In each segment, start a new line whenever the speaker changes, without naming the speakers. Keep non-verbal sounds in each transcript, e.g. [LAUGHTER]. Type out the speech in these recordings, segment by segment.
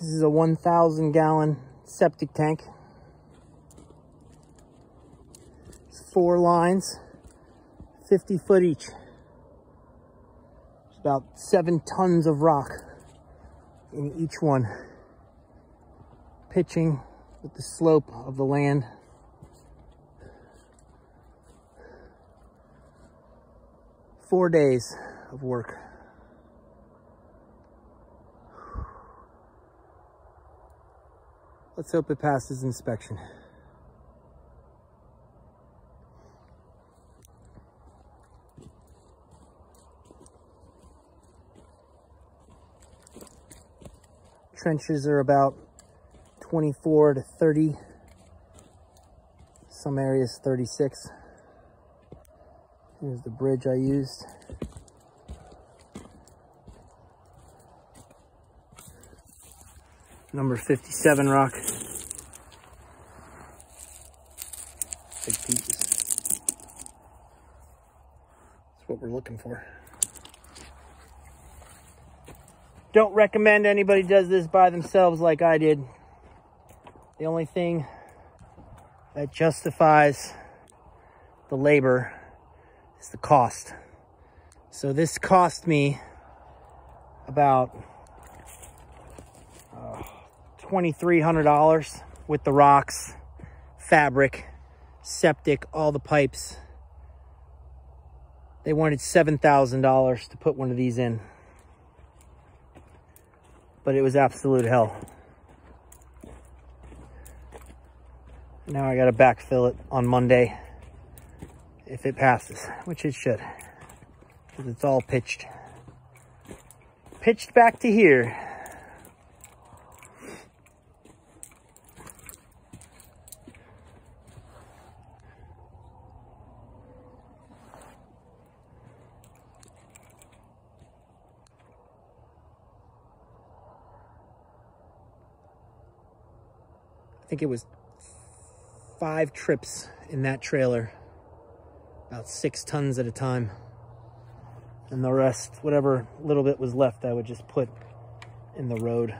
This is a 1,000 gallon septic tank. It's four lines, 50 foot each. It's about seven tons of rock in each one. Pitching with the slope of the land. Four days of work. Let's hope it passes inspection. Trenches are about 24 to 30. Some areas 36. Here's the bridge I used. Number 57 rock. Big pieces. That's what we're looking for. Don't recommend anybody does this by themselves like I did. The only thing that justifies the labor is the cost. So this cost me about $2,300 with the rocks, fabric, septic, all the pipes. They wanted $7,000 to put one of these in. But it was absolute hell. Now I gotta backfill it on Monday if it passes, which it should, because it's all pitched. Pitched back to here. Think it was five trips in that trailer, about six tons at a time. And the rest, whatever little bit was left, I would just put in the road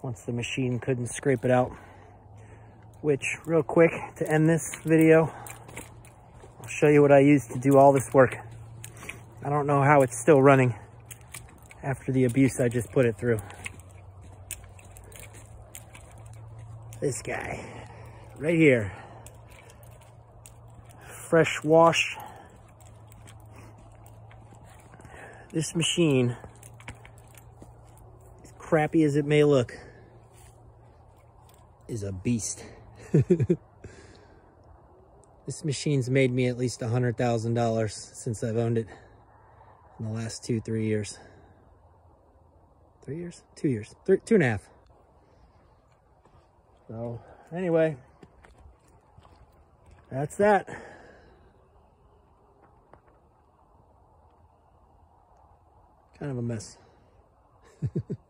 once the machine couldn't scrape it out. Which, real quick, to end this video, I'll show you what I used to do all this work. I don't know how it's still running after the abuse I just put it through. This guy, right here. Fresh wash. This machine, as crappy as it may look, is a beast. [LAUGHS] this machine's made me at least a $100,000 since I've owned it in the last two, three years. Three years? Two years. Three, two and a half. So, anyway, that's that. Kind of a mess. [LAUGHS]